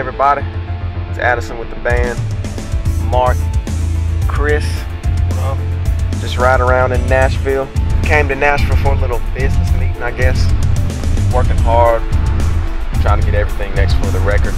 Everybody, it's Addison with the band. Mark, Chris, just riding around in Nashville. Came to Nashville for a little business meeting, I guess. Working hard, trying to get everything next for the record.